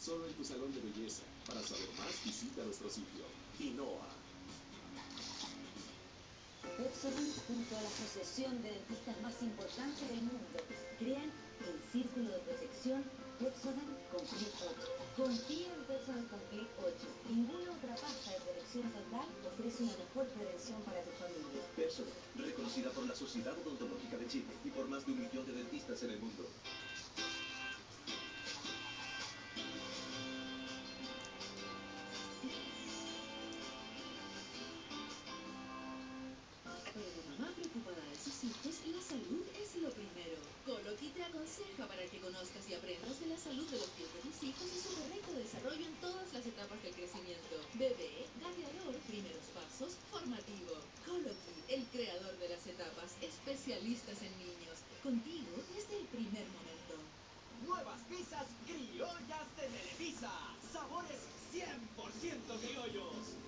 Solo en tu salón de belleza. Para saber más, visita nuestro sitio. Quinoa. Pepsodent junto a la asociación de dentistas más importante del mundo crean el círculo de protección Pepsodent Complete 8. Confía en Pepsodent Complete 8. Ninguna otra pasta de protección dental ofrece una mejor prevención para tu familia. Pepsodent, reconocida por la Sociedad Odontológica de Chile y por más de un millón de dentistas en el mundo. y aprendas de la salud de los pies de tus hijos y su correcto desarrollo en todas las etapas del crecimiento. Bebé, gateador, primeros pasos, formativo. Coloqui, el creador de las etapas, especialistas en niños, contigo desde el primer momento. Nuevas pizzas criollas de Televisa. Sabores 100% criollos.